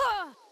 Huh!